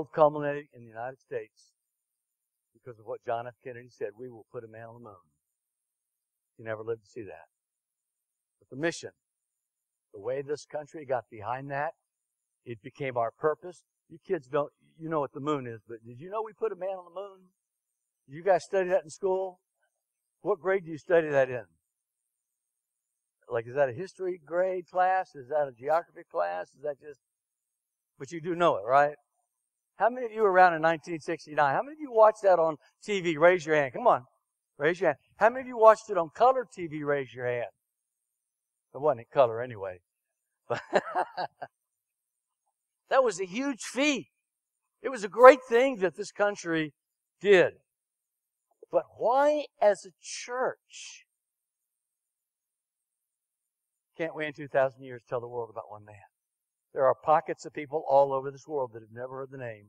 world culminated in the United States because of what John F. Kennedy said. We will put a man on the moon. He never lived to see that. But the mission, the way this country got behind that, it became our purpose. You kids don't, you know what the moon is, but did you know we put a man on the moon? Did you guys study that in school? What grade do you study that in? Like, is that a history grade class? Is that a geography class? Is that just, but you do know it, right? How many of you were around in 1969? How many of you watched that on TV? Raise your hand. Come on. Raise your hand. How many of you watched it on color TV? Raise your hand. It wasn't in color anyway. But that was a huge feat. It was a great thing that this country did. But why as a church can't we in 2,000 years tell the world about one man? There are pockets of people all over this world that have never heard the name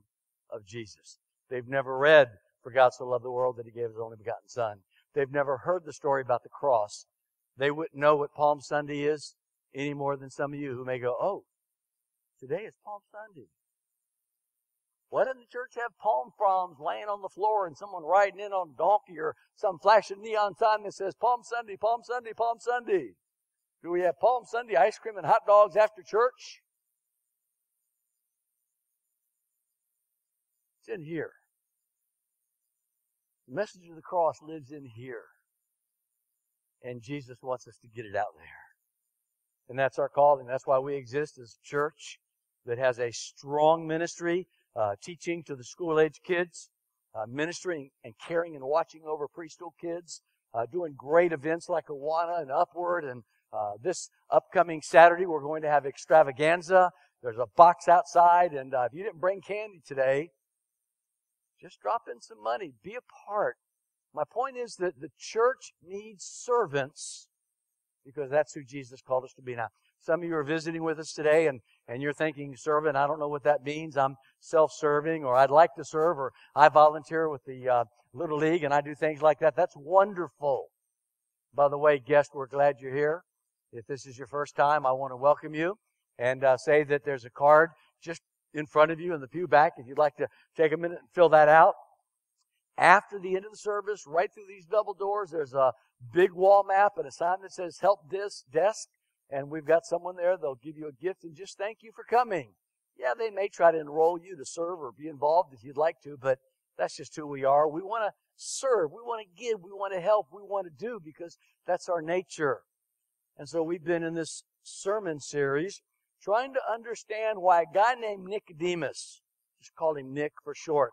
of Jesus. They've never read, For God so loved the world that he gave his only begotten Son. They've never heard the story about the cross. They wouldn't know what Palm Sunday is any more than some of you who may go, oh, today is Palm Sunday. Why doesn't the church have palm fronds laying on the floor and someone riding in on a donkey or some flashing neon sign that says Palm Sunday, Palm Sunday, Palm Sunday? Do we have Palm Sunday ice cream and hot dogs after church? It's in here. The message of the cross lives in here. And Jesus wants us to get it out there. And that's our calling. That's why we exist as a church that has a strong ministry, uh, teaching to the school age kids, uh, ministering and caring and watching over preschool kids, uh, doing great events like Awana and Upward. And uh, this upcoming Saturday, we're going to have extravaganza. There's a box outside. And uh, if you didn't bring candy today, just drop in some money. Be a part. My point is that the church needs servants because that's who Jesus called us to be now. Some of you are visiting with us today and, and you're thinking, servant, I don't know what that means. I'm self-serving or I'd like to serve or I volunteer with the uh, Little League and I do things like that. That's wonderful. By the way, guest, we're glad you're here. If this is your first time, I want to welcome you and uh, say that there's a card just in front of you in the pew back if you'd like to take a minute and fill that out. After the end of the service, right through these double doors, there's a big wall map and a sign that says help this desk. And we've got someone there. They'll give you a gift and just thank you for coming. Yeah, they may try to enroll you to serve or be involved if you'd like to, but that's just who we are. We want to serve. We want to give. We want to help. We want to do because that's our nature. And so we've been in this sermon series trying to understand why a guy named Nicodemus, just call him Nick for short,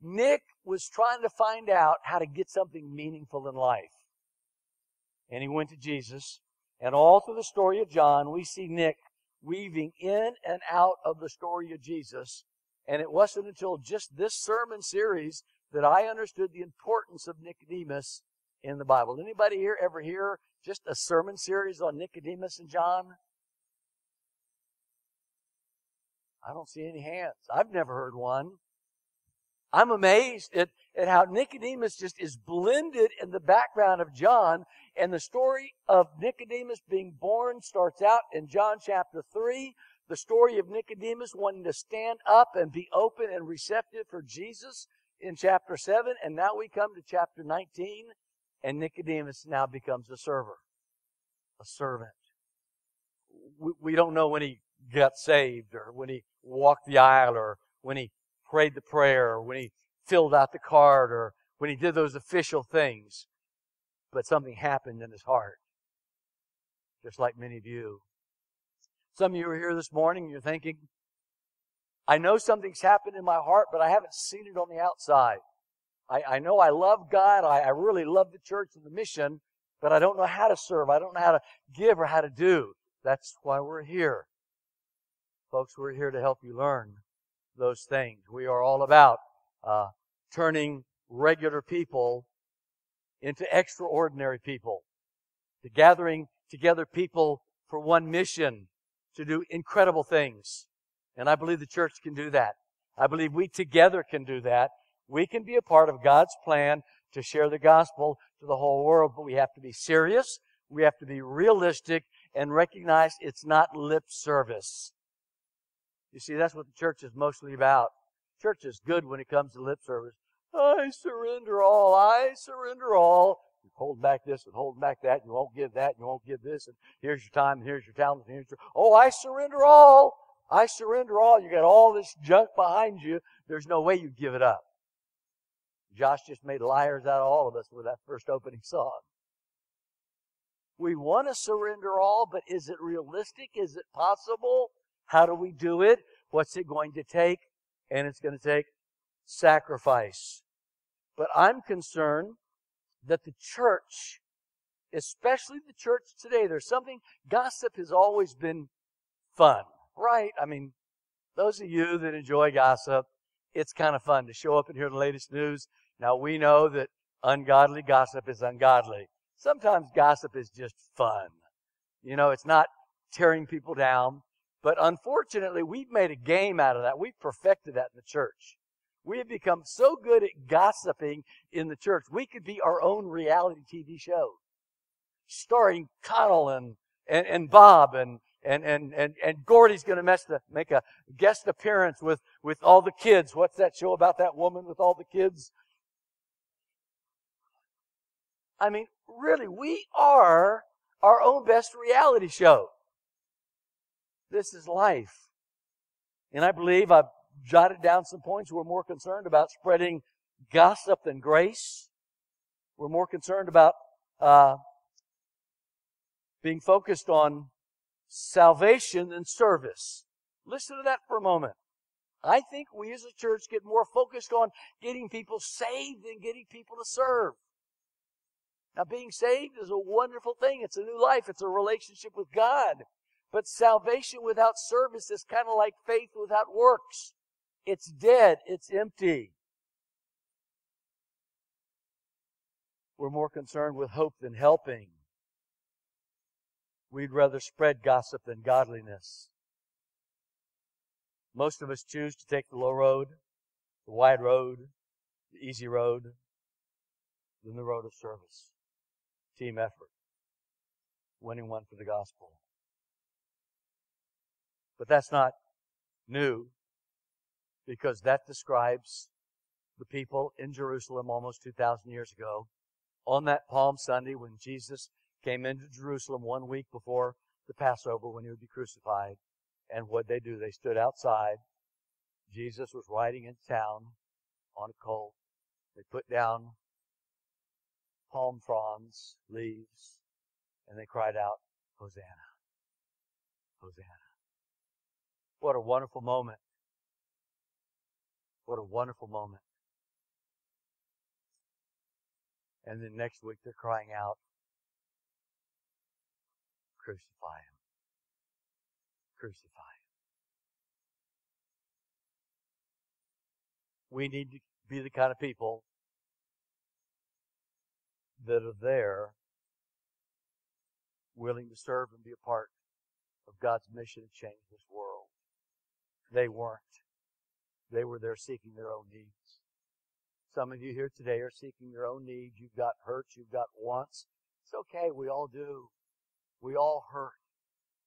Nick was trying to find out how to get something meaningful in life. And he went to Jesus. And all through the story of John, we see Nick weaving in and out of the story of Jesus. And it wasn't until just this sermon series that I understood the importance of Nicodemus in the Bible. Anybody here ever hear just a sermon series on Nicodemus and John? I don't see any hands. I've never heard one. I'm amazed at, at how Nicodemus just is blended in the background of John. And the story of Nicodemus being born starts out in John chapter 3. The story of Nicodemus wanting to stand up and be open and receptive for Jesus in chapter 7. And now we come to chapter 19, and Nicodemus now becomes a server, a servant. We, we don't know when he got saved or when he walked the aisle or when he prayed the prayer, or when he filled out the card, or when he did those official things. But something happened in his heart, just like many of you. Some of you are here this morning and you're thinking, I know something's happened in my heart, but I haven't seen it on the outside. I, I know I love God. I, I really love the church and the mission, but I don't know how to serve. I don't know how to give or how to do. That's why we're here. Folks, we're here to help you learn those things. We are all about uh, turning regular people into extraordinary people, to gathering together people for one mission to do incredible things. And I believe the church can do that. I believe we together can do that. We can be a part of God's plan to share the gospel to the whole world, but we have to be serious. We have to be realistic and recognize it's not lip service. You see, that's what the church is mostly about. Church is good when it comes to lip service. I surrender all. I surrender all. You hold back this and hold back that. And you won't give that. And you won't give this. And here's your time. And here's your talent. And here's your, oh, I surrender all. I surrender all. You got all this junk behind you. There's no way you give it up. Josh just made liars out of all of us with that first opening song. We want to surrender all, but is it realistic? Is it possible? How do we do it? What's it going to take? And it's going to take sacrifice. But I'm concerned that the church, especially the church today, there's something, gossip has always been fun, right? I mean, those of you that enjoy gossip, it's kind of fun to show up and hear the latest news. Now we know that ungodly gossip is ungodly. Sometimes gossip is just fun. You know, it's not tearing people down. But unfortunately, we've made a game out of that. We've perfected that in the church. We have become so good at gossiping in the church, we could be our own reality TV show. Starring Connell and, and, and Bob and, and, and, and, and Gordy's going to make a guest appearance with, with all the kids. What's that show about that woman with all the kids? I mean, really, we are our own best reality show. This is life. And I believe I've jotted down some points. We're more concerned about spreading gossip than grace. We're more concerned about uh, being focused on salvation than service. Listen to that for a moment. I think we as a church get more focused on getting people saved than getting people to serve. Now, being saved is a wonderful thing. It's a new life. It's a relationship with God. But salvation without service is kind of like faith without works. It's dead. It's empty. We're more concerned with hope than helping. We'd rather spread gossip than godliness. Most of us choose to take the low road, the wide road, the easy road, than the road of service. Team effort. Winning one for the gospel. But that's not new because that describes the people in Jerusalem almost 2,000 years ago on that Palm Sunday when Jesus came into Jerusalem one week before the Passover when he would be crucified. And what they do, they stood outside. Jesus was riding into town on a colt. They put down palm fronds, leaves, and they cried out, Hosanna! Hosanna! What a wonderful moment. What a wonderful moment. And then next week they're crying out, Crucify him. Crucify him. We need to be the kind of people that are there willing to serve and be a part of God's mission to change this world. They weren't. They were there seeking their own needs. Some of you here today are seeking your own needs. You've got hurts. You've got wants. It's okay. We all do. We all hurt.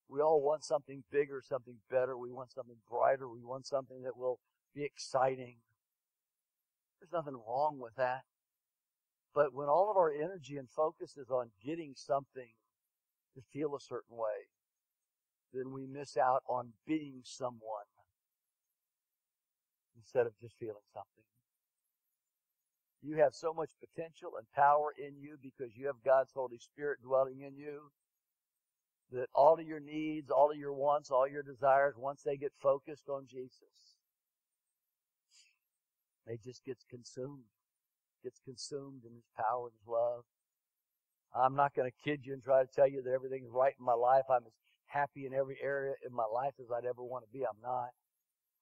We all want something bigger, something better. We want something brighter. We want something that will be exciting. There's nothing wrong with that. But when all of our energy and focus is on getting something to feel a certain way, then we miss out on being someone instead of just feeling something. You have so much potential and power in you because you have God's Holy Spirit dwelling in you that all of your needs, all of your wants, all your desires, once they get focused on Jesus, they just gets consumed. Gets consumed in his power and his love. I'm not going to kid you and try to tell you that everything's right in my life. I'm as happy in every area in my life as I'd ever want to be. I'm not.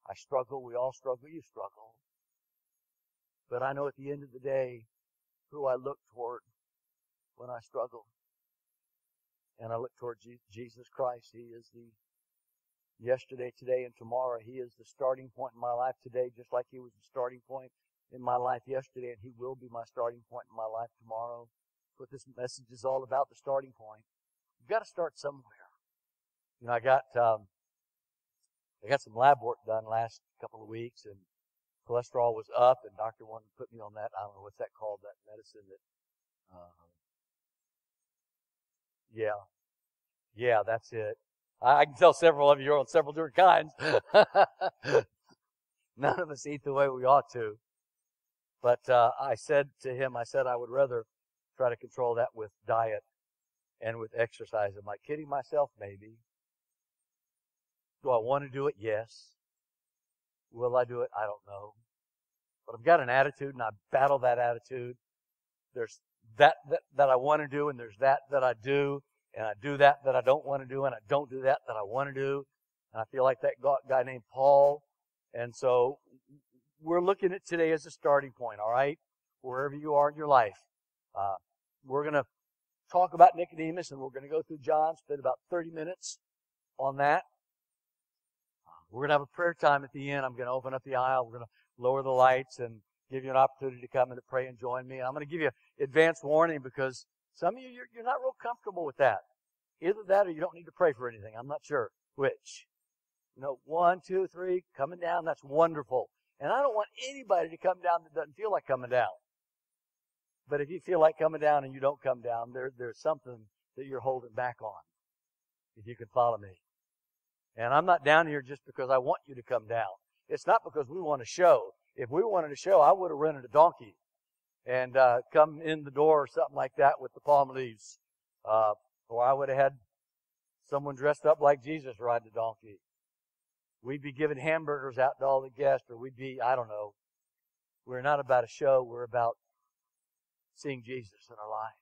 I struggle. We all struggle. You struggle. But I know at the end of the day who I look toward when I struggle. And I look toward Jesus Christ. He is the yesterday, today, and tomorrow. He is the starting point in my life today, just like He was the starting point in my life yesterday, and He will be my starting point in my life tomorrow. That's what this message is all about, the starting point. You've got to start somewhere. You know, I got um, I got some lab work done last couple of weeks, and cholesterol was up, and doctor wanted to put me on that. I don't know what's that called, that medicine that. Uh, yeah, yeah, that's it. I, I can tell several of you are on several different kinds. None of us eat the way we ought to. But uh, I said to him, I said I would rather try to control that with diet and with exercise. Am I kidding myself? Maybe. Do I want to do it? Yes. Will I do it? I don't know. But I've got an attitude and I battle that attitude. There's that, that, that I want to do and there's that that I do and I do that that I don't want to do and I don't do that that I want to do. And I feel like that guy named Paul. And so we're looking at today as a starting point, all right? Wherever you are in your life. Uh, we're going to talk about Nicodemus and we're going to go through John, spend about 30 minutes on that. We're going to have a prayer time at the end. I'm going to open up the aisle. We're going to lower the lights and give you an opportunity to come and to pray and join me. And I'm going to give you advance warning because some of you, you're, you're not real comfortable with that. Either that or you don't need to pray for anything. I'm not sure which. You know, one, two, three, coming down, that's wonderful. And I don't want anybody to come down that doesn't feel like coming down. But if you feel like coming down and you don't come down, there, there's something that you're holding back on. If you can follow me. And I'm not down here just because I want you to come down. It's not because we want to show. If we wanted to show, I would have rented a donkey and uh, come in the door or something like that with the palm leaves. Uh, or I would have had someone dressed up like Jesus ride the donkey. We'd be giving hamburgers out to all the guests, or we'd be, I don't know. We're not about a show. We're about seeing Jesus in our lives.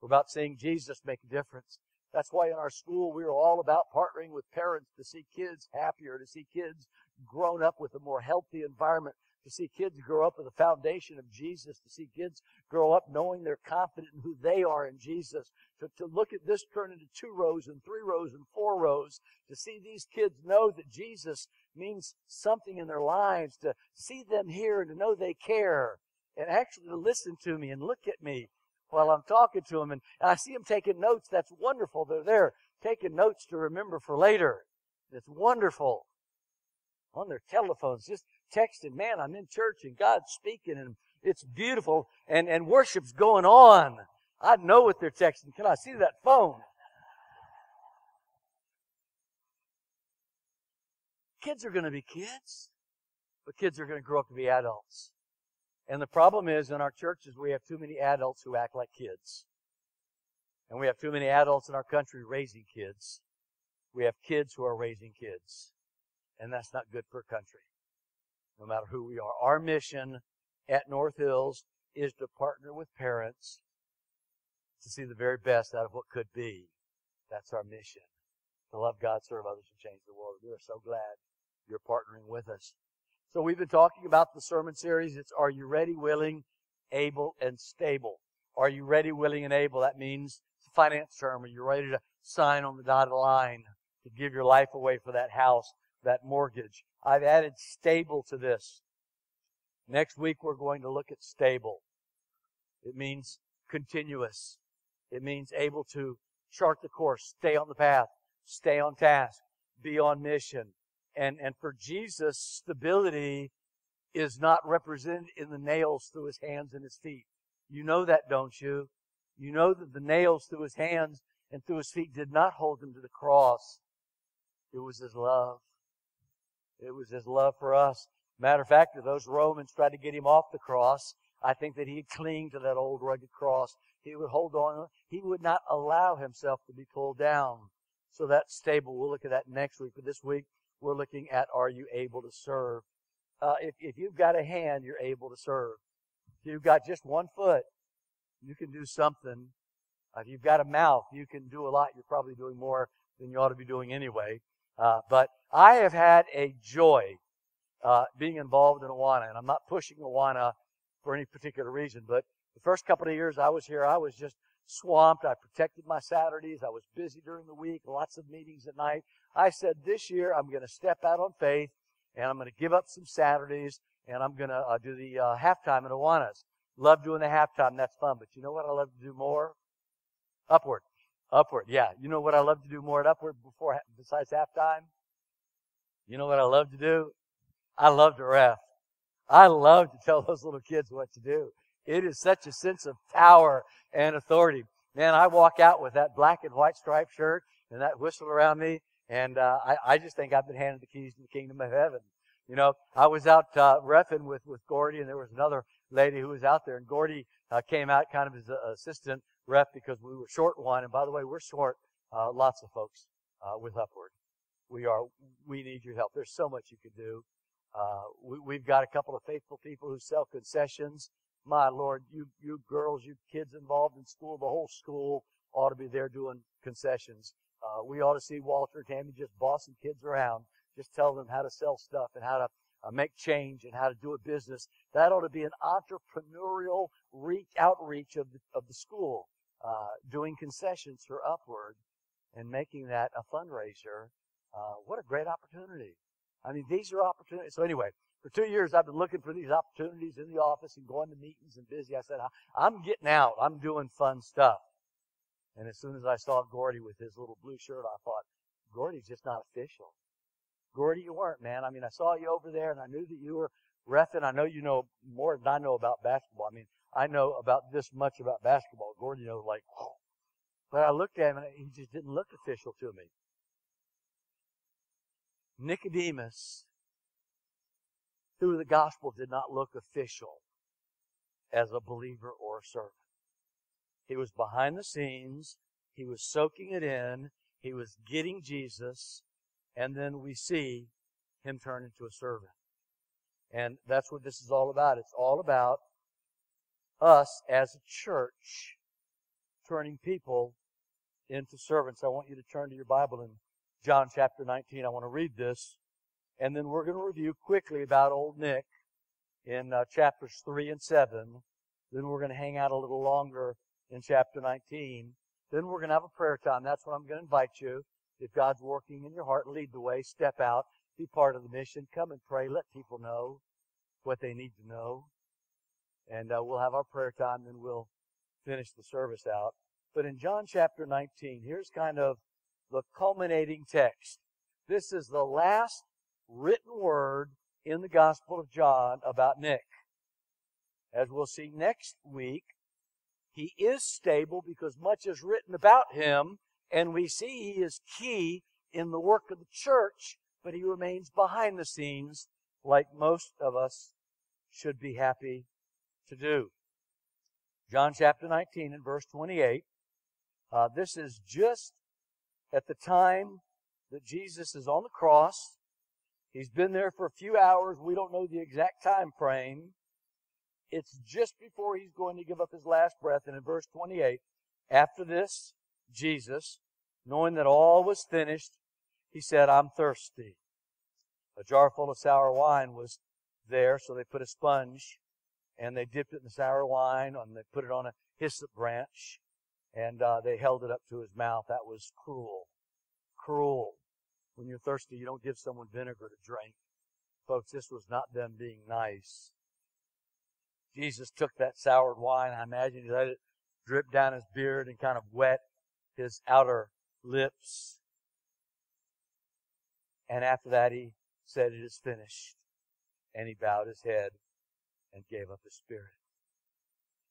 We're about seeing Jesus make a difference. That's why in our school we are all about partnering with parents to see kids happier, to see kids grown up with a more healthy environment, to see kids grow up with a foundation of Jesus, to see kids grow up knowing they're confident in who they are in Jesus, to, to look at this turn into two rows and three rows and four rows, to see these kids know that Jesus means something in their lives, to see them here and to know they care, and actually to listen to me and look at me while I'm talking to them. And, and I see them taking notes. That's wonderful. They're there taking notes to remember for later. It's wonderful. On their telephones, just texting, man, I'm in church and God's speaking and it's beautiful and, and worship's going on. I know what they're texting. Can I see that phone? Kids are going to be kids, but kids are going to grow up to be adults. And the problem is in our churches, we have too many adults who act like kids. And we have too many adults in our country raising kids. We have kids who are raising kids. And that's not good for a country, no matter who we are. Our mission at North Hills is to partner with parents to see the very best out of what could be. That's our mission. To love God, serve others, and change the world. We are so glad you're partnering with us. So we've been talking about the sermon series. It's Are You Ready, Willing, Able, and Stable? Are you ready, willing, and able? That means it's a finance term. Are you ready to sign on the dotted line to give your life away for that house, that mortgage? I've added stable to this. Next week we're going to look at stable. It means continuous. It means able to chart the course, stay on the path, stay on task, be on mission, and, and for Jesus, stability is not represented in the nails through his hands and his feet. You know that, don't you? You know that the nails through his hands and through his feet did not hold him to the cross. It was his love. It was his love for us. Matter of fact, if those Romans tried to get him off the cross, I think that he'd cling to that old rugged cross. He would hold on. He would not allow himself to be pulled down. So that's stable. We'll look at that next week. But this week, we're looking at are you able to serve? Uh, if, if you've got a hand, you're able to serve. If you've got just one foot, you can do something. Uh, if you've got a mouth, you can do a lot. You're probably doing more than you ought to be doing anyway. Uh, but I have had a joy uh, being involved in Awana, and I'm not pushing Awana for any particular reason, but the first couple of years I was here, I was just swamped. I protected my Saturdays. I was busy during the week, lots of meetings at night. I said, this year I'm going to step out on faith and I'm going to give up some Saturdays and I'm going to uh, do the uh, halftime at Awanas. Love doing the halftime. That's fun. But you know what I love to do more? Upward. Upward. Yeah. You know what I love to do more at Upward before, besides halftime? You know what I love to do? I love to ref. I love to tell those little kids what to do. It is such a sense of power and authority. Man, I walk out with that black and white striped shirt and that whistle around me, and uh, I, I just think I've been handed the keys to the kingdom of heaven. You know, I was out uh, with with Gordy, and there was another lady who was out there, and Gordy uh, came out kind of as an assistant ref because we were short one. And by the way, we're short uh, lots of folks uh, with Upward. We are. We need your help. There's so much you can do. Uh, we, we've got a couple of faithful people who sell concessions. My Lord, you you girls, you kids involved in school, the whole school ought to be there doing concessions. Uh, we ought to see Walter and Tammy just bossing kids around, just telling them how to sell stuff and how to uh, make change and how to do a business. That ought to be an entrepreneurial reach outreach of the, of the school, uh, doing concessions for Upward and making that a fundraiser. Uh, what a great opportunity! I mean, these are opportunities. So anyway, for two years I've been looking for these opportunities in the office and going to meetings and busy. I said, I'm getting out. I'm doing fun stuff. And as soon as I saw Gordy with his little blue shirt, I thought, Gordy's just not official. Gordy, you weren't, man. I mean, I saw you over there and I knew that you were refing. I know you know more than I know about basketball. I mean, I know about this much about basketball. Gordy knows like, but I looked at him and he just didn't look official to me. Nicodemus, through the gospel, did not look official as a believer or a servant. He was behind the scenes. He was soaking it in. He was getting Jesus. And then we see him turn into a servant. And that's what this is all about. It's all about us as a church turning people into servants. I want you to turn to your Bible in John chapter 19. I want to read this. And then we're going to review quickly about old Nick in uh, chapters 3 and 7. Then we're going to hang out a little longer in chapter 19. Then we're going to have a prayer time. That's what I'm going to invite you. If God's working in your heart, lead the way, step out, be part of the mission, come and pray, let people know what they need to know. And uh, we'll have our prayer time, then we'll finish the service out. But in John chapter 19, here's kind of the culminating text. This is the last written word in the Gospel of John about Nick. As we'll see next week, he is stable because much is written about him, and we see he is key in the work of the church, but he remains behind the scenes like most of us should be happy to do. John chapter 19 and verse 28. Uh, this is just at the time that Jesus is on the cross. He's been there for a few hours. We don't know the exact time frame. It's just before he's going to give up his last breath. And in verse 28, after this, Jesus, knowing that all was finished, he said, I'm thirsty. A jar full of sour wine was there, so they put a sponge and they dipped it in the sour wine and they put it on a hyssop branch and uh, they held it up to his mouth. That was cruel. Cruel. When you're thirsty, you don't give someone vinegar to drink. Folks, this was not them being nice. Jesus took that soured wine. I imagine he let it drip down his beard and kind of wet his outer lips. And after that, he said, It is finished. And he bowed his head and gave up his spirit.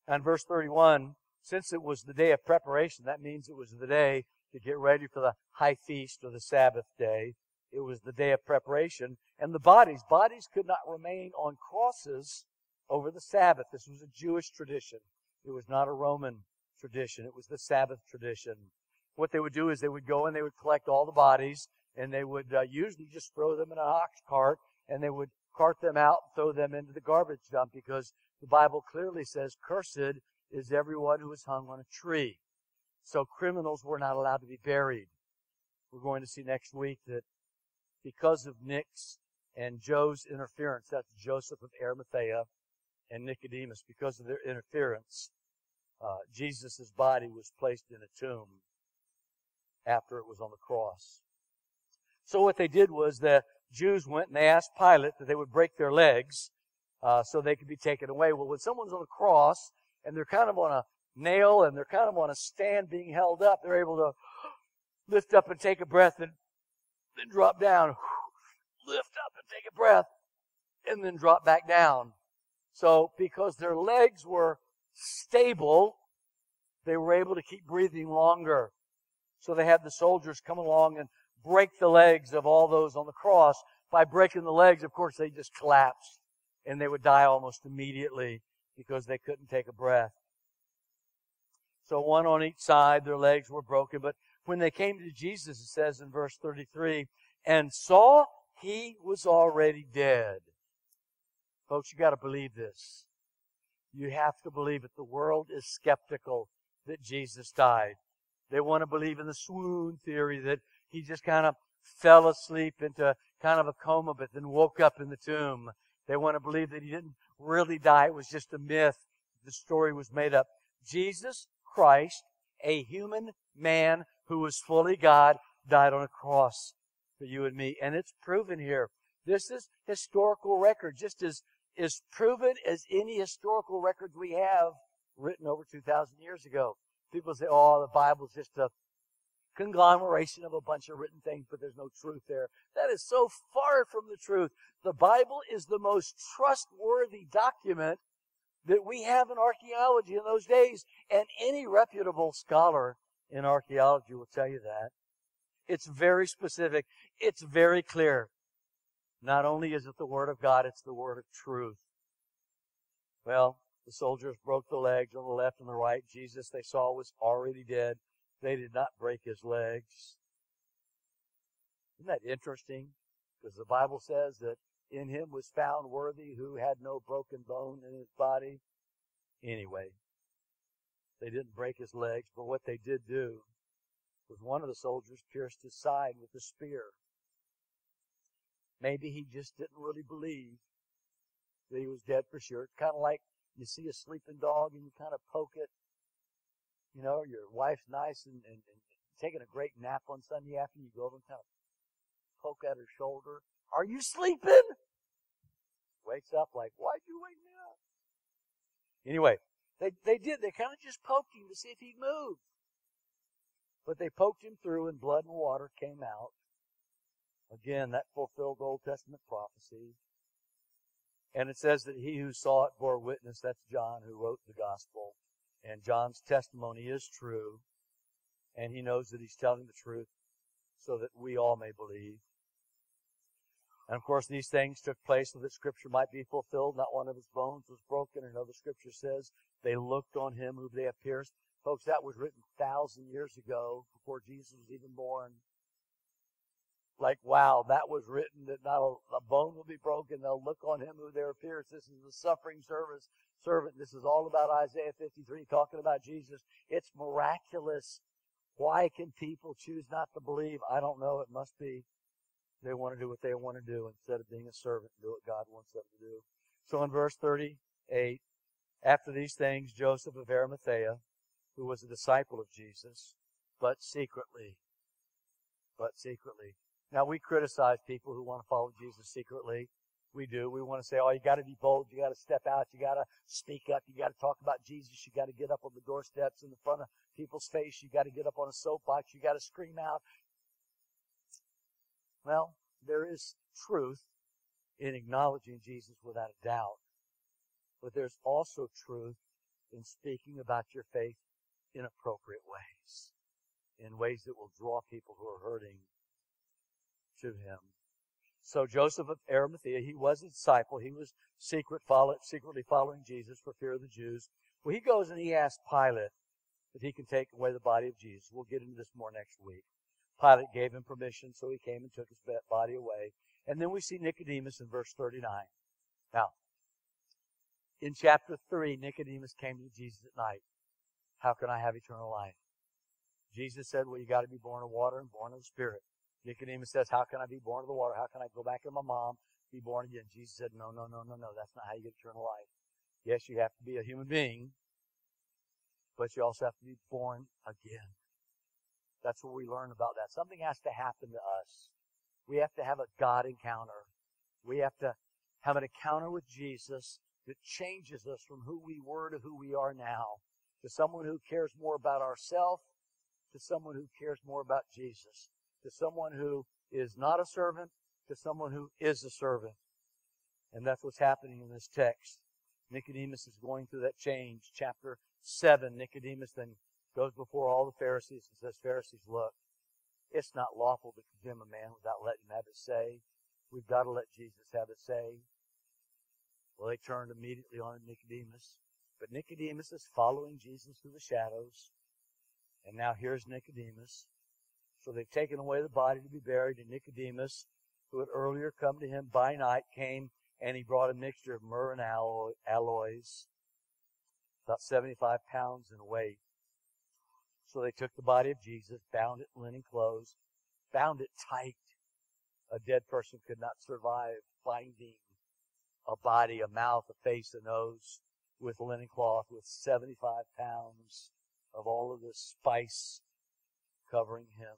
And verse 31, since it was the day of preparation, that means it was the day to get ready for the high feast or the Sabbath day. It was the day of preparation. And the bodies, bodies could not remain on crosses over the Sabbath. This was a Jewish tradition. It was not a Roman tradition. It was the Sabbath tradition. What they would do is they would go and they would collect all the bodies and they would uh, usually just throw them in an ox cart and they would cart them out and throw them into the garbage dump because the Bible clearly says, cursed is everyone who is hung on a tree. So criminals were not allowed to be buried. We're going to see next week that because of Nick's and Joe's interference, that's Joseph of Arimathea, and Nicodemus, because of their interference, uh, Jesus' body was placed in a tomb after it was on the cross. So what they did was the Jews went and they asked Pilate that they would break their legs uh, so they could be taken away. Well, when someone's on the cross and they're kind of on a nail and they're kind of on a stand being held up, they're able to lift up and take a breath and then drop down, lift up and take a breath, and then drop back down. So because their legs were stable, they were able to keep breathing longer. So they had the soldiers come along and break the legs of all those on the cross. By breaking the legs, of course, they just collapsed and they would die almost immediately because they couldn't take a breath. So one on each side, their legs were broken. But when they came to Jesus, it says in verse 33, and saw he was already dead. Folks, you gotta believe this. You have to believe it. The world is skeptical that Jesus died. They want to believe in the swoon theory that he just kind of fell asleep into kind of a coma, but then woke up in the tomb. They want to believe that he didn't really die. It was just a myth. The story was made up. Jesus Christ, a human man who was fully God, died on a cross for you and me. And it's proven here. This is historical record, just as as proven as any historical records we have written over 2,000 years ago. People say, oh, the Bible's just a conglomeration of a bunch of written things, but there's no truth there. That is so far from the truth. The Bible is the most trustworthy document that we have in archaeology in those days, and any reputable scholar in archaeology will tell you that. It's very specific. It's very clear. Not only is it the Word of God, it's the Word of truth. Well, the soldiers broke the legs on the left and the right. Jesus, they saw, was already dead. They did not break his legs. Isn't that interesting? Because the Bible says that in him was found worthy who had no broken bone in his body. Anyway, they didn't break his legs, but what they did do was one of the soldiers pierced his side with a spear. Maybe he just didn't really believe that he was dead for sure. It's kind of like you see a sleeping dog and you kind of poke it. You know, your wife's nice and, and, and taking a great nap on Sunday afternoon. You go over and kind of poke at her shoulder. Are you sleeping? Wakes up like, why'd you wake me up? Anyway, they, they did. They kind of just poked him to see if he'd move. But they poked him through and blood and water came out. Again, that fulfilled Old Testament prophecy. And it says that he who saw it bore witness. That's John who wrote the gospel. And John's testimony is true. And he knows that he's telling the truth so that we all may believe. And of course, these things took place so that Scripture might be fulfilled. Not one of his bones was broken. Another Scripture says they looked on him whom they have pierced. Folks, that was written thousand years ago before Jesus was even born. Like, wow, that was written that not a, a bone will be broken. They'll look on him who there pierced. This is the suffering service servant. This is all about Isaiah 53, talking about Jesus. It's miraculous. Why can people choose not to believe? I don't know. It must be they want to do what they want to do instead of being a servant and do what God wants them to do. So in verse 38, after these things, Joseph of Arimathea, who was a disciple of Jesus, but secretly, but secretly. Now we criticize people who want to follow Jesus secretly. We do. We want to say, oh, you got to be bold. You got to step out. You got to speak up. You got to talk about Jesus. You got to get up on the doorsteps in the front of people's face. You got to get up on a soapbox. You got to scream out. Well, there is truth in acknowledging Jesus without a doubt. But there's also truth in speaking about your faith in appropriate ways, in ways that will draw people who are hurting to him. So Joseph of Arimathea, he was a disciple. He was secret follow, secretly following Jesus for fear of the Jews. Well, he goes and he asks Pilate if he can take away the body of Jesus. We'll get into this more next week. Pilate gave him permission, so he came and took his body away. And then we see Nicodemus in verse 39. Now, in chapter 3, Nicodemus came to Jesus at night. How can I have eternal life? Jesus said, Well, you got to be born of water and born of the Spirit. Nicodemus says, How can I be born of the water? How can I go back to my mom, be born again? Jesus said, No, no, no, no, no. That's not how you get eternal life. Yes, you have to be a human being, but you also have to be born again. That's what we learn about that. Something has to happen to us. We have to have a God encounter. We have to have an encounter with Jesus that changes us from who we were to who we are now. To someone who cares more about ourselves, to someone who cares more about Jesus. To someone who is not a servant, to someone who is a servant. And that's what's happening in this text. Nicodemus is going through that change. Chapter 7, Nicodemus then goes before all the Pharisees and says, Pharisees, look, it's not lawful to condemn a man without letting him have his say. We've got to let Jesus have his say. Well, they turned immediately on Nicodemus. But Nicodemus is following Jesus through the shadows. And now here's Nicodemus. So they've taken away the body to be buried, and Nicodemus, who had earlier come to him by night, came and he brought a mixture of myrrh and aloes, about 75 pounds in weight. So they took the body of Jesus, bound it in linen clothes, bound it tight. A dead person could not survive binding a body, a mouth, a face, a nose with linen cloth with 75 pounds of all of this spice covering him.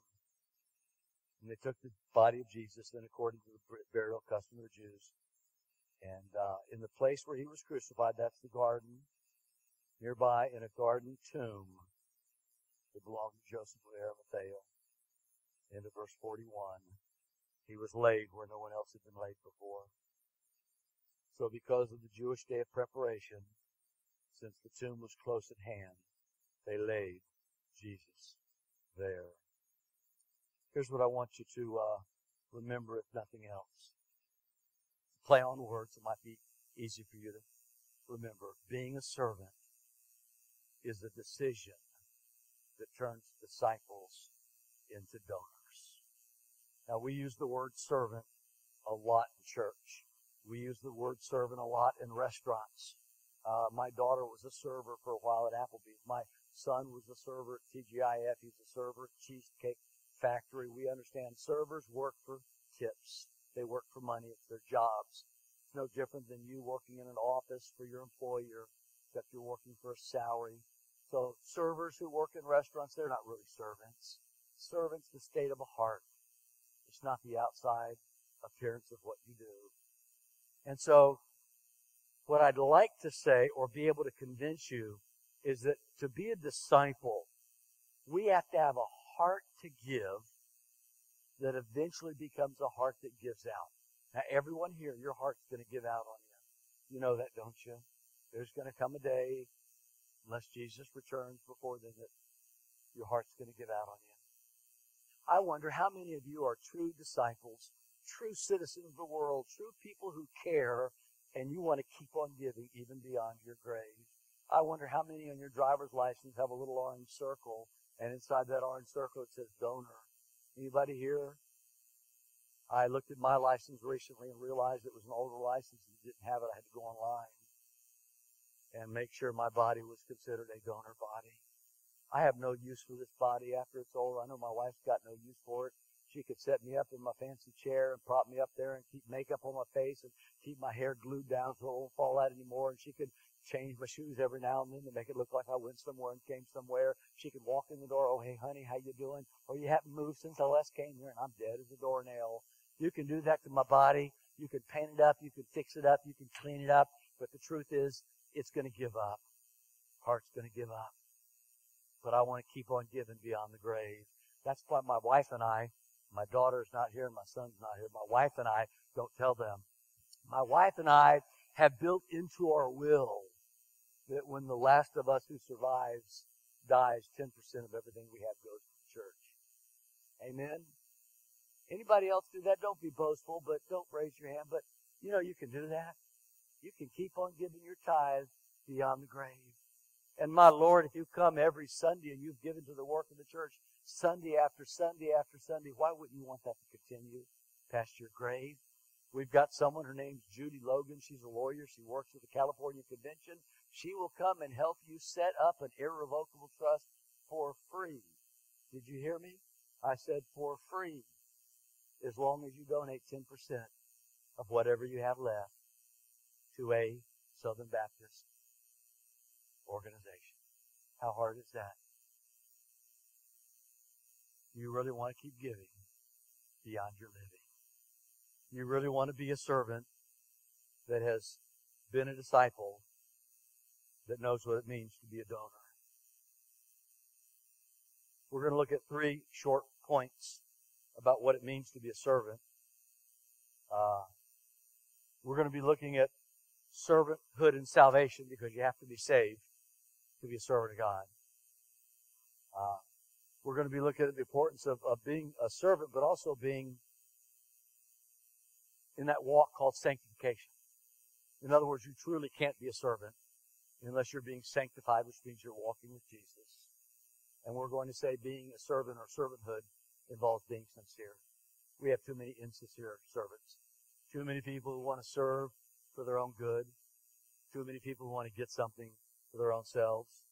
And they took the body of Jesus, then according to the burial custom of the Jews, and uh, in the place where he was crucified, that's the garden, nearby in a garden tomb that belonged to Joseph of Arimathea. Into verse 41. He was laid where no one else had been laid before. So because of the Jewish day of preparation, since the tomb was close at hand, they laid Jesus there. Here's what I want you to uh, remember, if nothing else. Play on words, it might be easy for you to remember. Being a servant is a decision that turns disciples into donors. Now, we use the word servant a lot in church. We use the word servant a lot in restaurants. Uh, my daughter was a server for a while at Applebee's. My son was a server at TGIF. He's a server at Cheesecake Factory. We understand servers work for tips. They work for money. It's their jobs. It's no different than you working in an office for your employer, except you're working for a salary. So servers who work in restaurants, they're not really servants. Servants, the state of a heart. It's not the outside appearance of what you do. And so, what I'd like to say or be able to convince you is that to be a disciple, we have to have a heart to give that eventually becomes a heart that gives out. Now, everyone here, your heart's going to give out on you. You know that, don't you? There's going to come a day unless Jesus returns before then, that your heart's going to give out on you. I wonder how many of you are true disciples, true citizens of the world, true people who care, and you want to keep on giving even beyond your grave. I wonder how many on your driver's license have a little orange circle, and inside that orange circle it says donor. Anybody here? I looked at my license recently and realized it was an older license and didn't have it. I had to go online and make sure my body was considered a donor body. I have no use for this body after it's old. I know my wife's got no use for it. She could set me up in my fancy chair and prop me up there and keep makeup on my face and keep my hair glued down so it won't fall out anymore. And she could change my shoes every now and then to make it look like I went somewhere and came somewhere. She could walk in the door, oh hey honey, how you doing? Or you haven't moved since I last came here and I'm dead as a doornail. You can do that to my body. You can paint it up. You can fix it up. You can clean it up. But the truth is, it's going to give up. Heart's going to give up. But I want to keep on giving beyond the grave. That's why my wife and I, my daughter's not here, my son's not here. My wife and I, don't tell them. My wife and I have built into our will that when the last of us who survives dies, 10% of everything we have goes to the church. Amen? Anybody else do that? Don't be boastful, but don't raise your hand. But you know you can do that. You can keep on giving your tithe beyond the grave. And my Lord, if you come every Sunday and you've given to the work of the church Sunday after Sunday after Sunday, why wouldn't you want that to continue past your grave? We've got someone, her name's Judy Logan. She's a lawyer. She works with the California Convention. She will come and help you set up an irrevocable trust for free. Did you hear me? I said for free. As long as you donate 10% of whatever you have left to a Southern Baptist organization. How hard is that? You really want to keep giving beyond your living. You really want to be a servant that has been a disciple that knows what it means to be a donor. We're going to look at three short points about what it means to be a servant. Uh, We're going to be looking at servanthood and salvation because you have to be saved to be a servant of God. Uh, we're going to be looking at the importance of, of being a servant, but also being in that walk called sanctification. In other words, you truly can't be a servant unless you're being sanctified, which means you're walking with Jesus. And we're going to say being a servant or servanthood involves being sincere. We have too many insincere servants. Too many people who want to serve for their own good. Too many people want to get something for their own selves.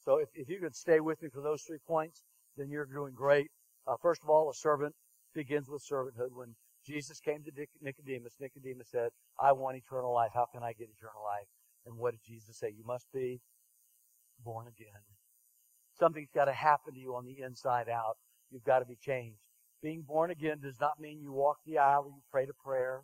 So if, if you could stay with me for those three points, then you're doing great. Uh, first of all, a servant begins with servanthood. When Jesus came to Nicodemus, Nicodemus said, I want eternal life. How can I get eternal life? And what did Jesus say? You must be born again. Something's got to happen to you on the inside out. You've got to be changed. Being born again does not mean you walk the aisle or you pray a prayer.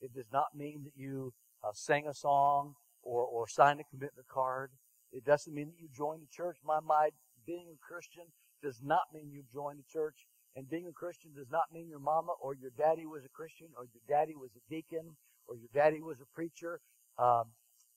It does not mean that you uh, sang a song or, or signed a commitment card. It doesn't mean that you joined a church. My mind, being a Christian does not mean you joined a church. And being a Christian does not mean your mama or your daddy was a Christian or your daddy was a deacon or your daddy was a preacher. Um,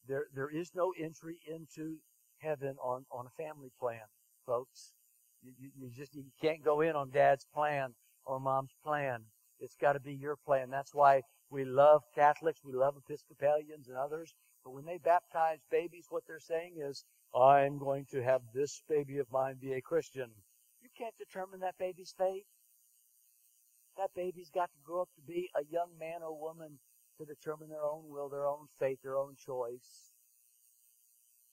there, there is no entry into heaven on, on a family plan, folks. You, you, you just you can't go in on dad's plan or mom's plan. It's got to be your plan. That's why we love Catholics, we love Episcopalians and others. But when they baptize babies, what they're saying is, I'm going to have this baby of mine be a Christian. You can't determine that baby's fate. That baby's got to grow up to be a young man or woman to determine their own will, their own fate, their own choice.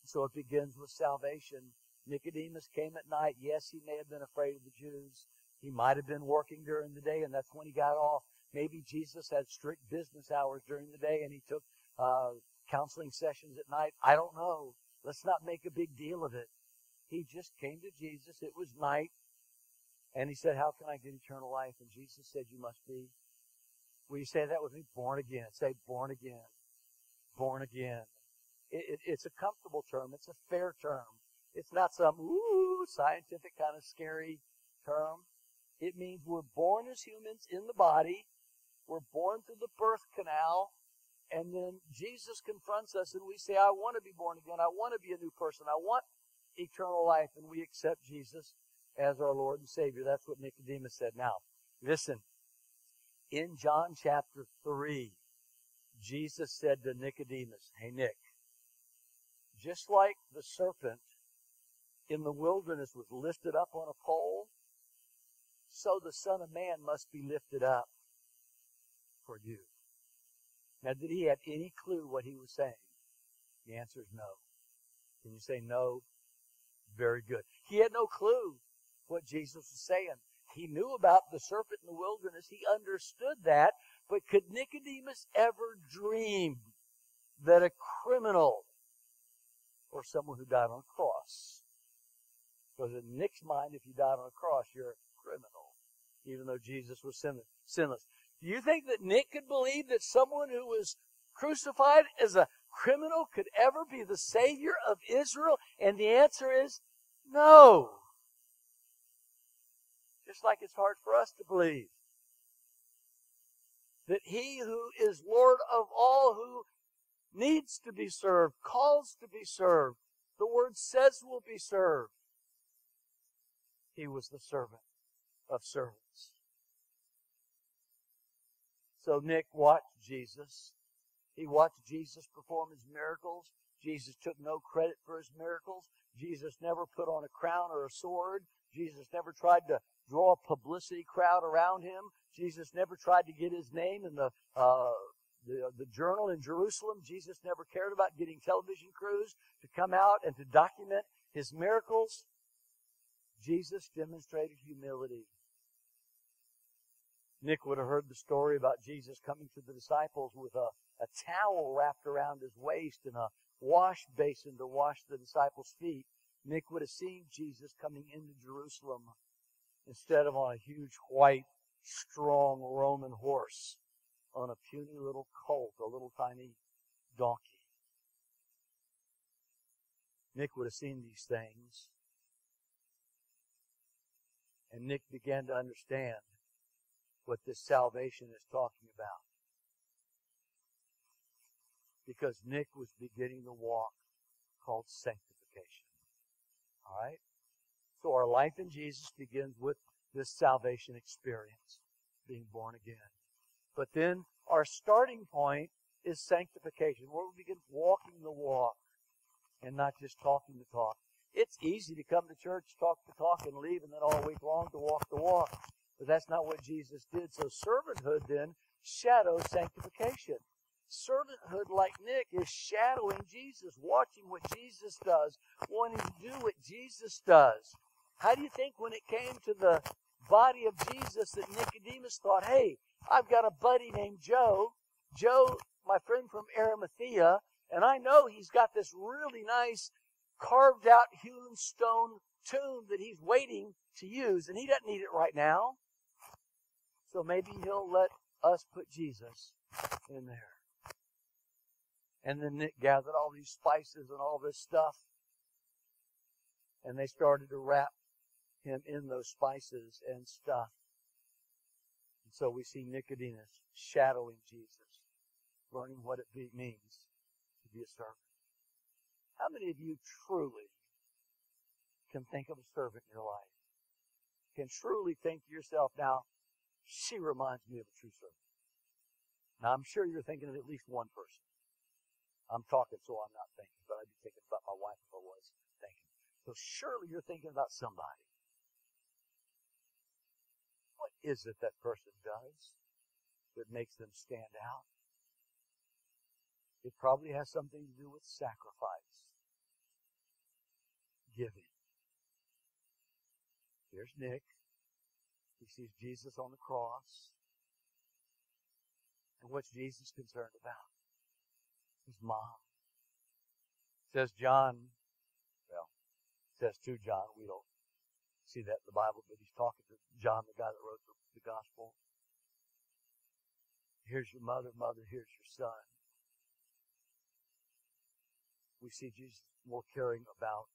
So it begins with salvation. Nicodemus came at night. Yes, he may have been afraid of the Jews. He might have been working during the day, and that's when he got off. Maybe Jesus had strict business hours during the day, and he took uh, counseling sessions at night. I don't know. Let's not make a big deal of it. He just came to Jesus. It was night. And he said, How can I get eternal life? And Jesus said, You must be Will you say that with me? Born again. Say born again. Born again. It, it, it's a comfortable term. It's a fair term. It's not some ooh scientific kind of scary term. It means we're born as humans in the body. We're born through the birth canal. And then Jesus confronts us and we say, I want to be born again. I want to be a new person. I want eternal life. And we accept Jesus as our Lord and Savior. That's what Nicodemus said. Now, listen, in John chapter 3, Jesus said to Nicodemus, Hey, Nick, just like the serpent in the wilderness was lifted up on a pole, so the Son of Man must be lifted up for you. Now, did he have any clue what he was saying? The answer is no. Can you say no? Very good. He had no clue what Jesus was saying. He knew about the serpent in the wilderness. He understood that. But could Nicodemus ever dream that a criminal or someone who died on a cross, because in Nick's mind, if you died on a cross, you're a criminal, even though Jesus was sinless. Do you think that Nick could believe that someone who was crucified as a criminal could ever be the Savior of Israel? And the answer is no. Just like it's hard for us to believe that he who is Lord of all, who needs to be served, calls to be served, the word says will be served. He was the servant of servants. So Nick watched Jesus. He watched Jesus perform his miracles. Jesus took no credit for his miracles. Jesus never put on a crown or a sword. Jesus never tried to draw a publicity crowd around him. Jesus never tried to get his name in the, uh, the, the journal in Jerusalem. Jesus never cared about getting television crews to come out and to document his miracles. Jesus demonstrated humility. Nick would have heard the story about Jesus coming to the disciples with a, a towel wrapped around his waist and a wash basin to wash the disciples' feet. Nick would have seen Jesus coming into Jerusalem instead of on a huge white, strong Roman horse on a puny little colt, a little tiny donkey. Nick would have seen these things. And Nick began to understand what this salvation is talking about. because Nick was beginning the walk called sanctification. All right? So our life in Jesus begins with this salvation experience, being born again. But then our starting point is sanctification, where we begin walking the walk and not just talking the talk. It's easy to come to church, talk the talk, and leave, and then all week long to walk the walk. But that's not what Jesus did. So servanthood then shadows sanctification. Servanthood, like Nick, is shadowing Jesus, watching what Jesus does, wanting to do what Jesus does. How do you think when it came to the body of Jesus that Nicodemus thought, hey, I've got a buddy named Joe. Joe, my friend from Arimathea, and I know he's got this really nice carved out hewn stone tomb that he's waiting to use, and he doesn't need it right now. So maybe he'll let us put Jesus in there. And then Nick gathered all these spices and all this stuff. And they started to wrap him in those spices and stuff. And so we see Nicodemus shadowing Jesus, learning what it means to be a servant. How many of you truly can think of a servant in your life? Can truly think to yourself, now, she reminds me of a true servant. Now, I'm sure you're thinking of at least one person. I'm talking so I'm not thinking, but I'd be thinking about my wife if I was thinking. So surely you're thinking about somebody. What is it that person does that makes them stand out? It probably has something to do with sacrifice, giving. Here's Nick. He sees Jesus on the cross. And what's Jesus concerned about? his mom. Says John, well, says to John, we don't see that in the Bible, but he's talking to John, the guy that wrote the, the gospel. Here's your mother, mother, here's your son. We see Jesus more caring about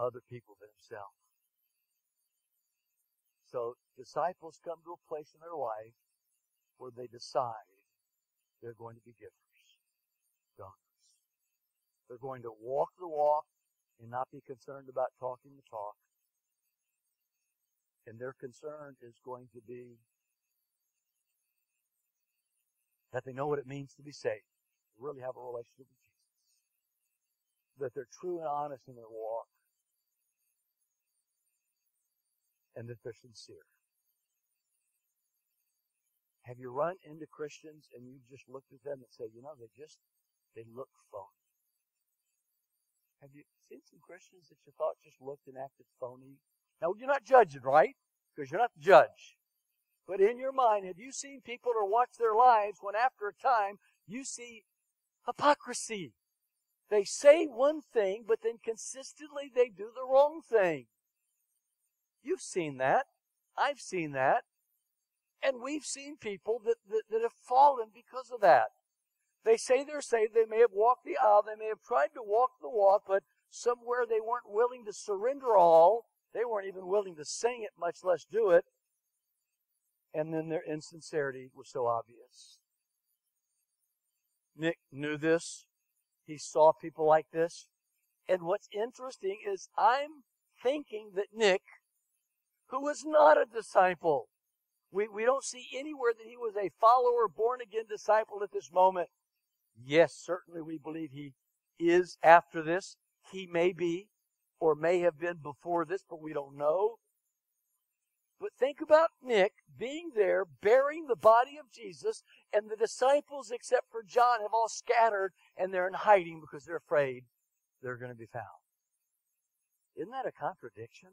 other people than himself. So disciples come to a place in their life where they decide they're going to be givers. donors. They're going to walk the walk and not be concerned about talking the talk. And their concern is going to be that they know what it means to be saved, really have a relationship with Jesus, that they're true and honest in their walk, and that they're sincere. Have you run into Christians and you just looked at them and said, you know, they just, they look phony? Have you seen some Christians that you thought just looked and acted phony? Now, you're not judging, right? Because you're not the judge. But in your mind, have you seen people or watch their lives when after a time you see hypocrisy? They say one thing, but then consistently they do the wrong thing. You've seen that. I've seen that. And we've seen people that, that, that have fallen because of that. They say they're saved. They may have walked the aisle. They may have tried to walk the walk, but somewhere they weren't willing to surrender all. They weren't even willing to sing it, much less do it. And then their insincerity was so obvious. Nick knew this. He saw people like this. And what's interesting is I'm thinking that Nick, who was not a disciple, we, we don't see anywhere that he was a follower, born again disciple at this moment. Yes, certainly we believe he is after this. He may be, or may have been before this, but we don't know. But think about Nick being there, bearing the body of Jesus, and the disciples, except for John, have all scattered and they're in hiding because they're afraid they're going to be found. Isn't that a contradiction?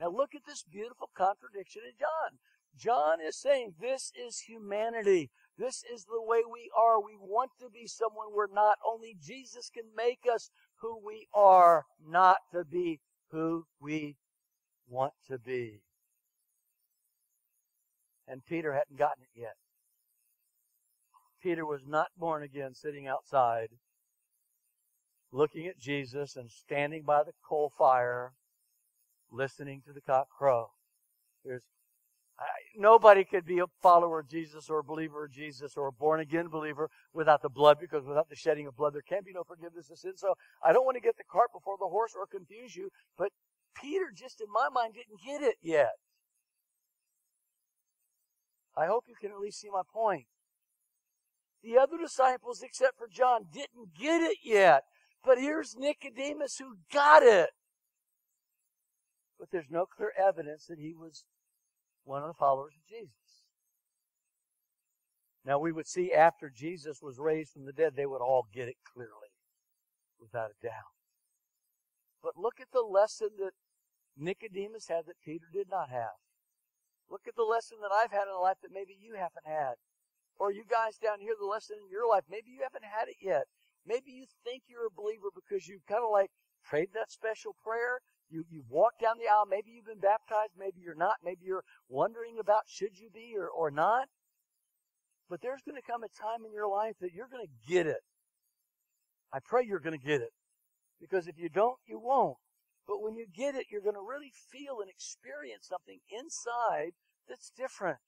Now look at this beautiful contradiction in John. John is saying this is humanity. This is the way we are. We want to be someone we're not. Only Jesus can make us who we are, not to be who we want to be. And Peter hadn't gotten it yet. Peter was not born again sitting outside, looking at Jesus and standing by the coal fire, listening to the cock crow. There's nobody could be a follower of Jesus or a believer of Jesus or a born again believer without the blood because without the shedding of blood there can be no forgiveness of sin. So I don't want to get the cart before the horse or confuse you, but Peter just in my mind didn't get it yet. I hope you can at least see my point. The other disciples, except for John, didn't get it yet. But here's Nicodemus who got it. But there's no clear evidence that he was one of the followers of Jesus. Now we would see after Jesus was raised from the dead, they would all get it clearly, without a doubt. But look at the lesson that Nicodemus had that Peter did not have. Look at the lesson that I've had in life that maybe you haven't had. Or you guys down here, the lesson in your life, maybe you haven't had it yet. Maybe you think you're a believer because you've kind of like prayed that special prayer. You, you've walked down the aisle. Maybe you've been baptized. Maybe you're not. Maybe you're wondering about should you be or, or not. But there's going to come a time in your life that you're going to get it. I pray you're going to get it. Because if you don't, you won't. But when you get it, you're going to really feel and experience something inside that's different.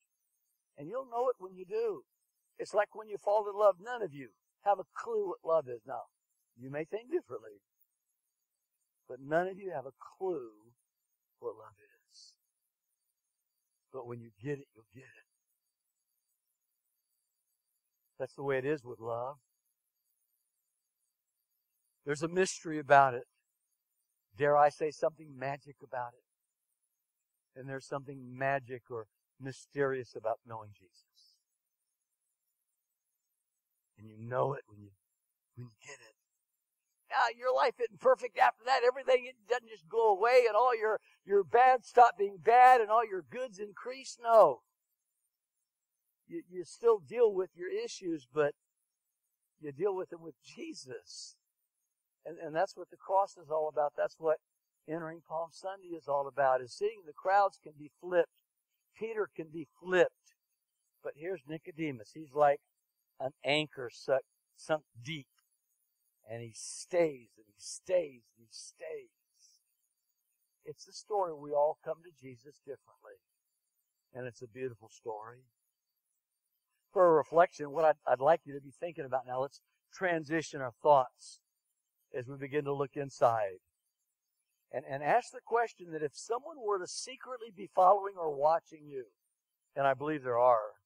And you'll know it when you do. It's like when you fall in love, none of you have a clue what love is. Now, you may think differently, but none of you have a clue what love is. But when you get it, you'll get it. That's the way it is with love. There's a mystery about it. Dare I say something magic about it? And there's something magic or mysterious about knowing Jesus. And you know it when you when you get it. Now your life isn't perfect after that. Everything it doesn't just go away and all your your bad stop being bad and all your goods increase. No. You you still deal with your issues, but you deal with them with Jesus. And, and that's what the cross is all about. That's what entering Palm Sunday is all about, is seeing the crowds can be flipped. Peter can be flipped. But here's Nicodemus. He's like an anchor sunk, sunk deep. And he stays and he stays and he stays. It's the story we all come to Jesus differently. And it's a beautiful story. For a reflection, what I'd, I'd like you to be thinking about now, let's transition our thoughts as we begin to look inside. And, and ask the question that if someone were to secretly be following or watching you, and I believe there are,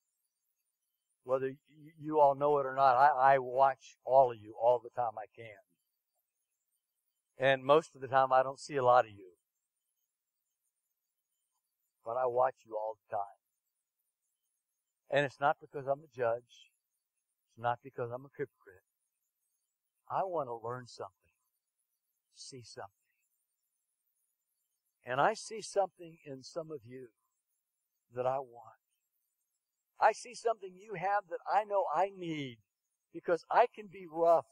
whether you all know it or not, I, I watch all of you all the time I can. And most of the time I don't see a lot of you. But I watch you all the time. And it's not because I'm a judge. It's not because I'm a hypocrite. I want to learn something, see something. And I see something in some of you that I want. I see something you have that I know I need because I can be rough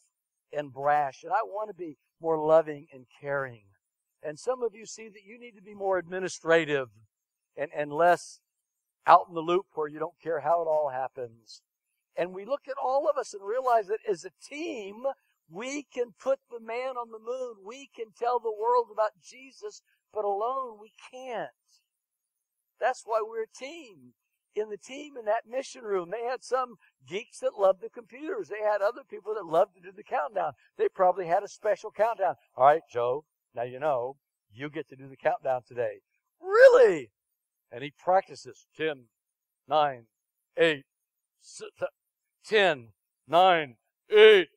and brash and I want to be more loving and caring. And some of you see that you need to be more administrative and, and less out in the loop where you don't care how it all happens. And we look at all of us and realize that as a team, we can put the man on the moon. We can tell the world about Jesus, but alone we can't. That's why we're a team. In the team in that mission room, they had some geeks that loved the computers. They had other people that loved to do the countdown. They probably had a special countdown. All right, Joe, now you know, you get to do the countdown today. Really? And he practices 10, 9, 8, 10, 9, 8,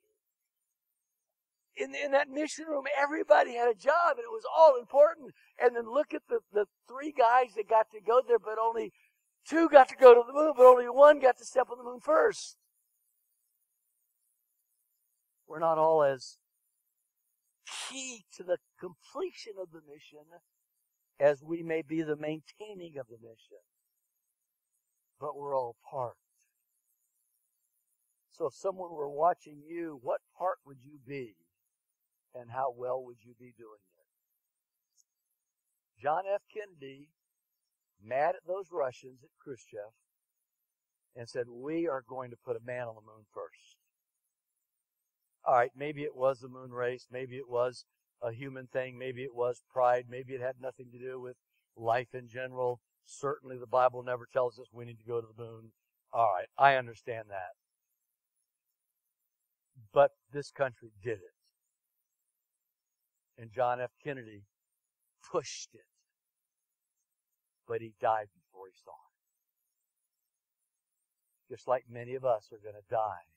in, in that mission room, everybody had a job and it was all important. And then look at the, the three guys that got to go there, but only two got to go to the moon, but only one got to step on the moon first. We're not all as key to the completion of the mission as we may be the maintaining of the mission. But we're all part. So if someone were watching you, what part would you be? and how well would you be doing it? John F. Kennedy, mad at those Russians at Khrushchev, and said, We are going to put a man on the moon first. All right, maybe it was the moon race, maybe it was a human thing, maybe it was pride, maybe it had nothing to do with life in general. Certainly the Bible never tells us we need to go to the moon. All right, I understand that. But this country did it. And John F. Kennedy pushed it. But he died before he saw it. Just like many of us are going to die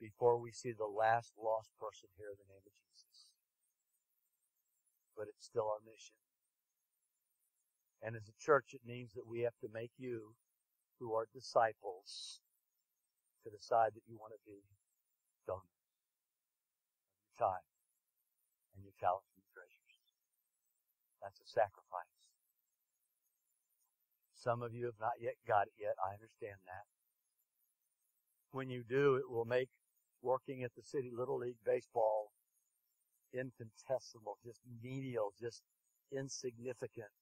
before we see the last lost person here in the name of Jesus. But it's still our mission. And as a church, it means that we have to make you, who are disciples, to decide that you want to be done your time and your talents and your treasures. That's a sacrifice. Some of you have not yet got it yet. I understand that. When you do, it will make working at the City Little League Baseball infinitesimal, just menial, just insignificant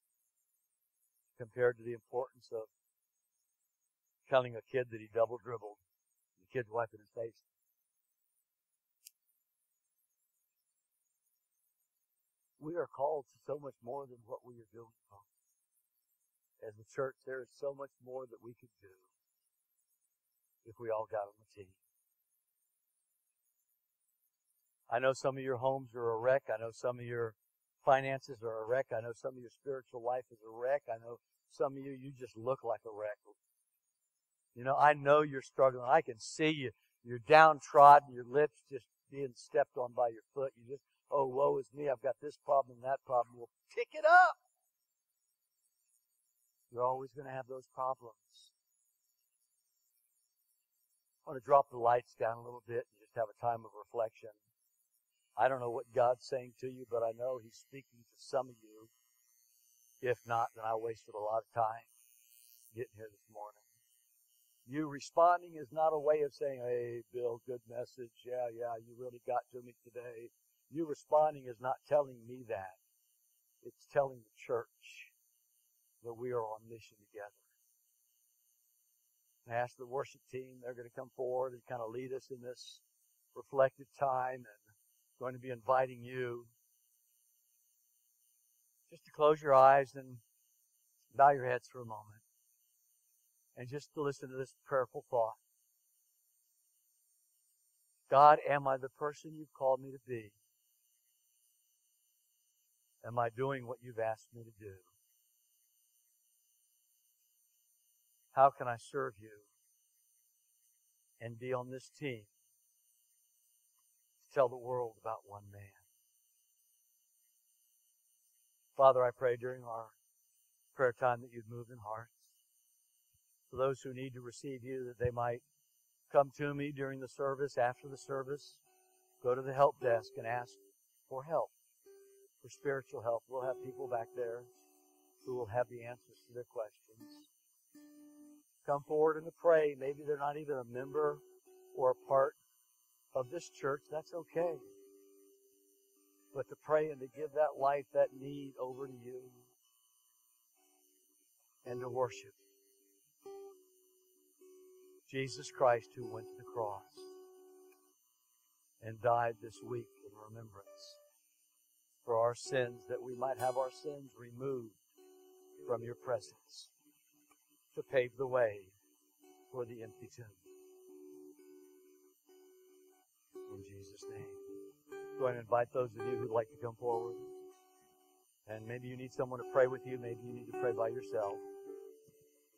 compared to the importance of telling a kid that he double dribbled. The kid's wiping his face. We are called to so much more than what we are doing, folks. As a church, there is so much more that we could do if we all got on the team. I know some of your homes are a wreck. I know some of your finances are a wreck. I know some of your spiritual life is a wreck. I know some of you, you just look like a wreck. You know, I know you're struggling. I can see you. You're downtrodden, your lips just being stepped on by your foot. You just, oh, woe is me. I've got this problem and that problem. Well, pick it up. You're always going to have those problems. I want to drop the lights down a little bit and just have a time of reflection. I don't know what God's saying to you, but I know He's speaking to some of you. If not, then I wasted a lot of time getting here this morning. You responding is not a way of saying, hey, Bill, good message. Yeah, yeah, you really got to me today. You responding is not telling me that. It's telling the church that we are on mission together. I ask the worship team, they're going to come forward and kind of lead us in this reflective time and going to be inviting you just to close your eyes and bow your heads for a moment and just to listen to this prayerful thought. God, am I the person you've called me to be? Am I doing what you've asked me to do? How can I serve you and be on this team to tell the world about one man. Father, I pray during our prayer time that you'd move in hearts. For those who need to receive you, that they might come to me during the service, after the service, go to the help desk and ask for help, for spiritual help. We'll have people back there who will have the answers to their questions. Come forward and to pray. Maybe they're not even a member or a part of this church, that's okay. But to pray and to give that life, that need over to you, and to worship Jesus Christ who went to the cross and died this week in remembrance for our sins, that we might have our sins removed from your presence to pave the way for the empty tomb. in Jesus' name. Go ahead and invite those of you who'd like to come forward. And maybe you need someone to pray with you. Maybe you need to pray by yourself.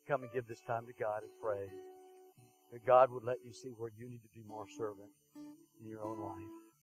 Come and give this time to God and pray. That God would let you see where you need to be more servant in your own life.